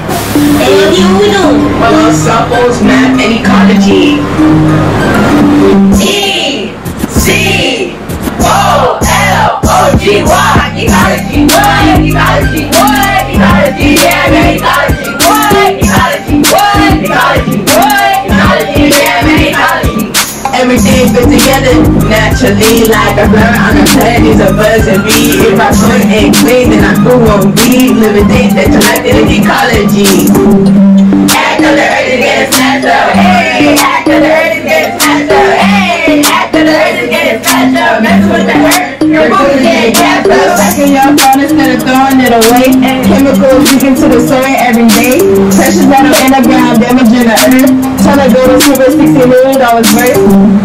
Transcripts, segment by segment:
doing? Hey, what you doing? Hello, Supples, Math, and Ecology. T C O L O G Y Ecology. Everything fit together naturally like a blur on a panties, a buzz and me If I put it clean, then I cool won't be living things that you like in ecology. Act alert getting snatched up. Hey, act alert getting snatched up. Hey, act alert getting snatched up. Mess with the hurt, your booty getting gassed up. Stacking your phone instead of throwing it away. Chemicals leaking to the soil every day. Pressures that'll end up ground damaging the earth. Tell a girl to silver sixty million dollars worth.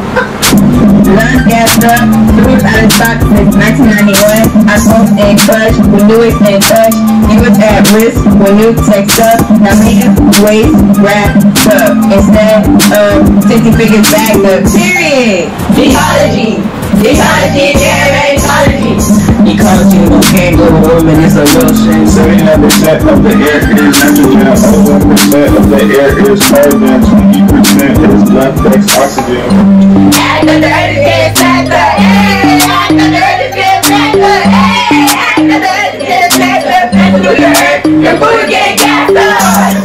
After Group at the since 1991. I smoked and touch. we knew it and touch. You was at risk when you text up. Now man, waist wrapped up instead of 50 figures back up. Period. Ecology. Ecology, damn ecology. Ecology of a can global warming is a real shame. 79% of the air is nitrogen, 11% of the air is carbon, 20% is blood oxygen. And the 30 Your booty getting up!